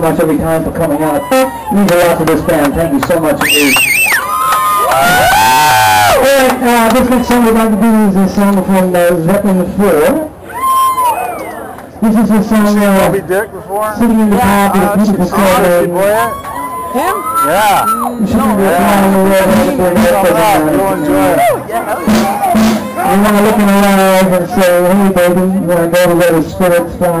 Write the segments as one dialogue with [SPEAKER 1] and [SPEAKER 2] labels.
[SPEAKER 1] so much every time for coming out. It means a lot to this band. Thank you so much indeed. And, uh, this next song we'd like to do is a song from uh, Zeppelin 4. This is a song, uh,
[SPEAKER 2] Moby Dick before?
[SPEAKER 1] sitting in the top of the beautiful
[SPEAKER 2] did
[SPEAKER 1] song.
[SPEAKER 2] play?
[SPEAKER 3] Him?
[SPEAKER 2] Yeah.
[SPEAKER 1] You shouldn't be flying the world and everything else
[SPEAKER 2] Come
[SPEAKER 1] doesn't
[SPEAKER 2] you'll enjoy it.
[SPEAKER 1] You want to look in the eyes and say, hey baby, you want to go to where the spirits fly?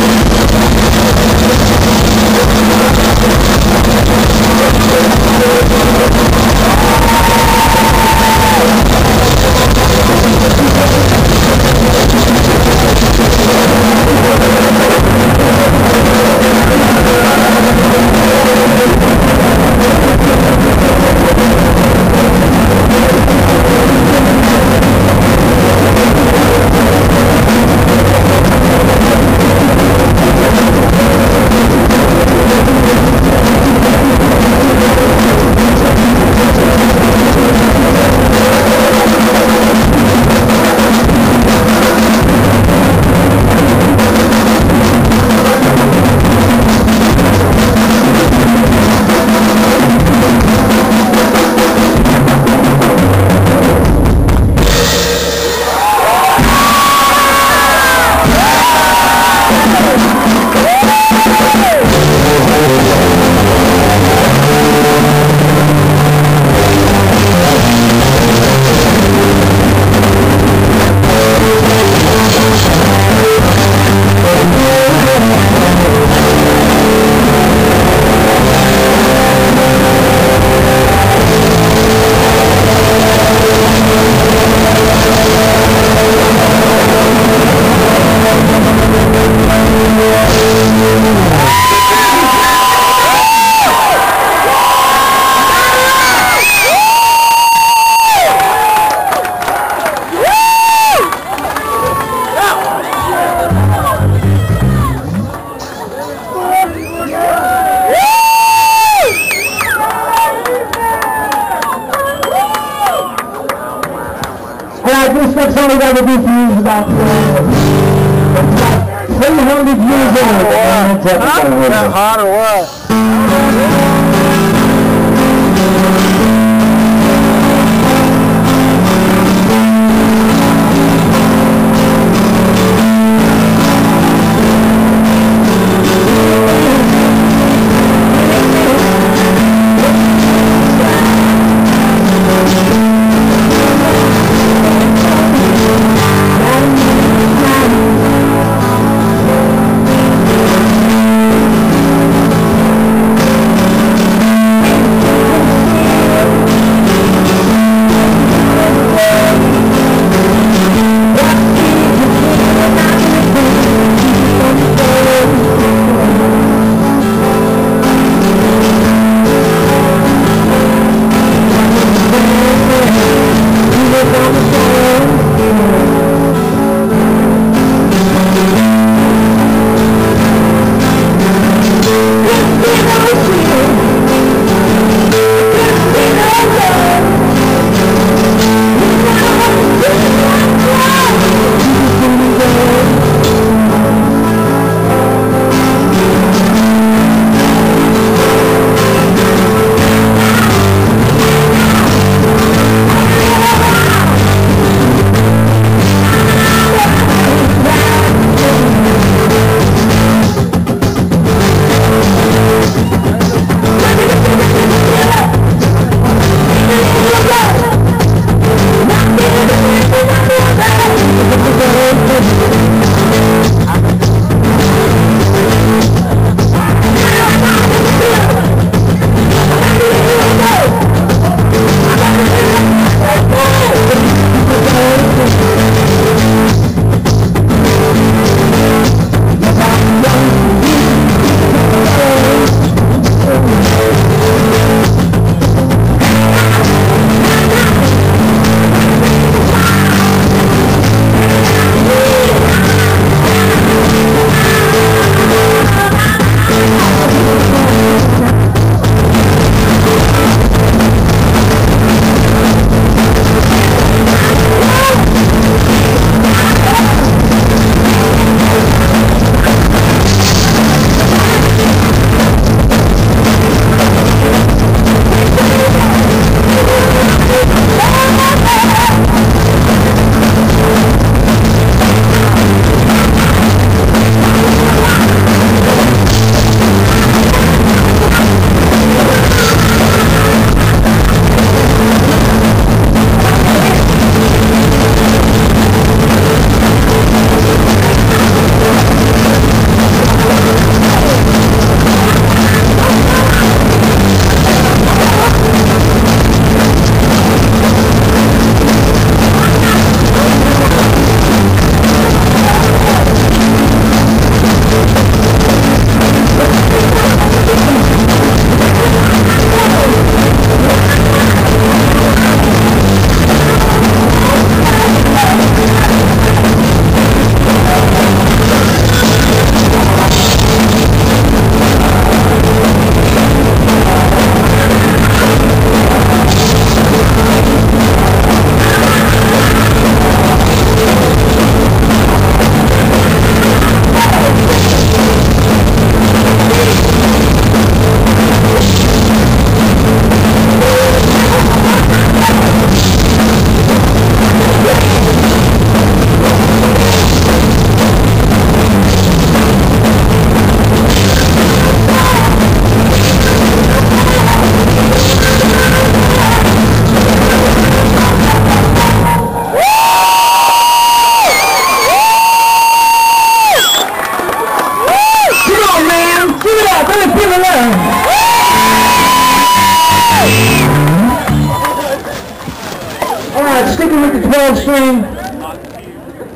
[SPEAKER 1] 12 string,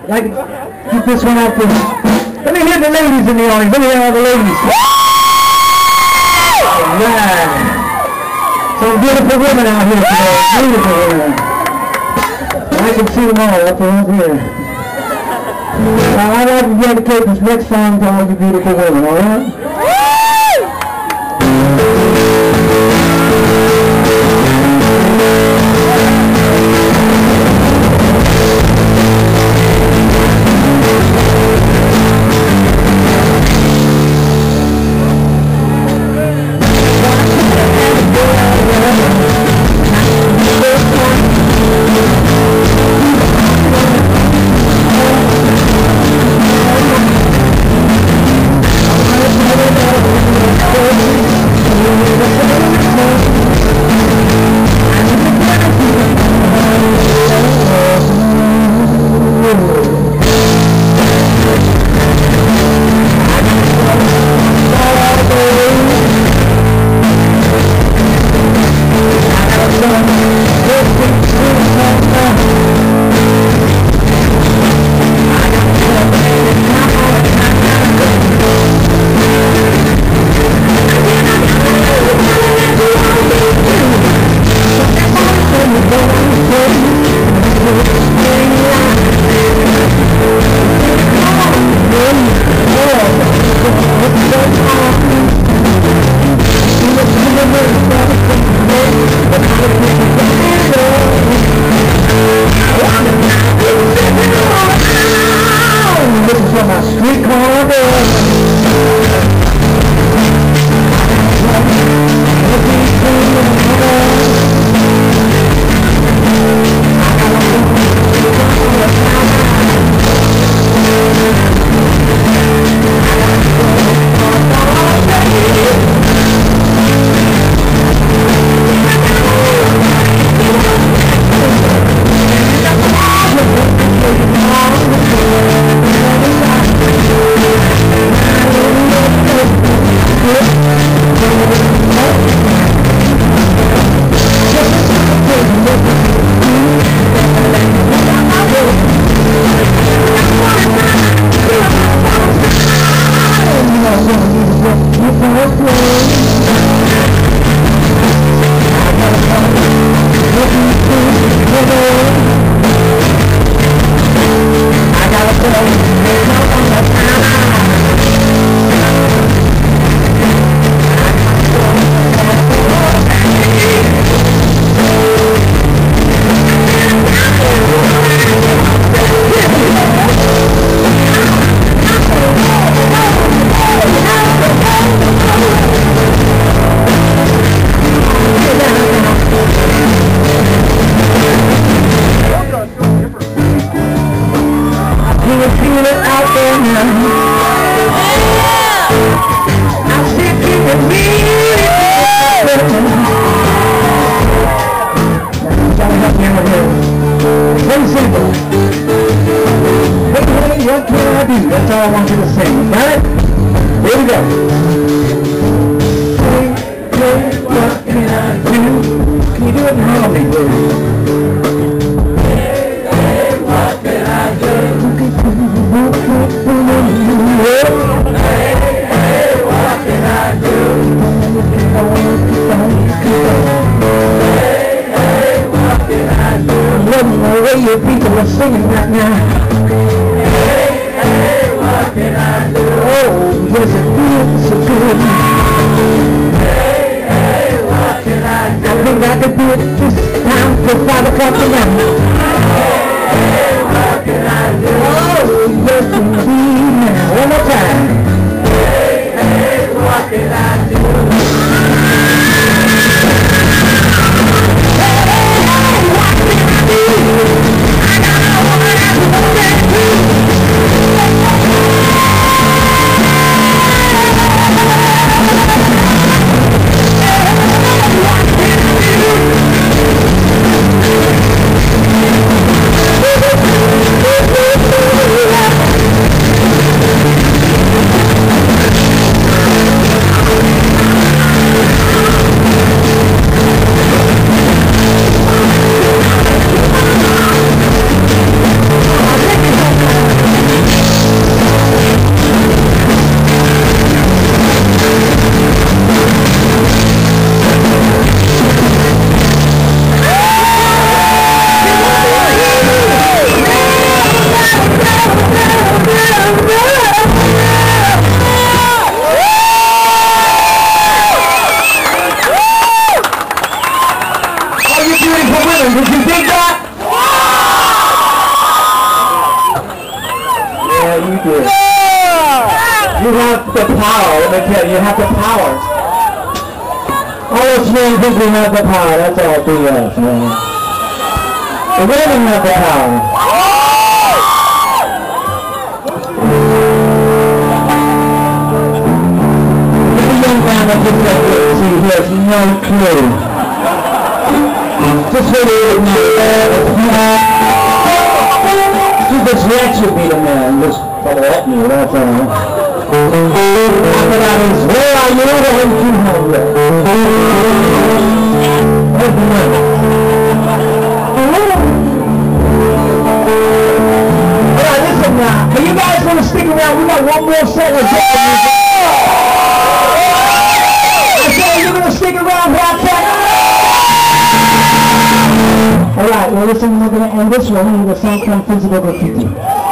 [SPEAKER 1] like, keep this one out there. Let me hear the ladies in the audience. Let me hear all the ladies. Alright. Some beautiful women out here today. Beautiful women. I can see them all up around here. Now, I'd like to dedicate this next song to all you beautiful women, alright? have to all. Alright, listen you guys gonna stick around? We got one more set set. Alright, well listen, we're gonna end this one with a song called Physical Graffiti.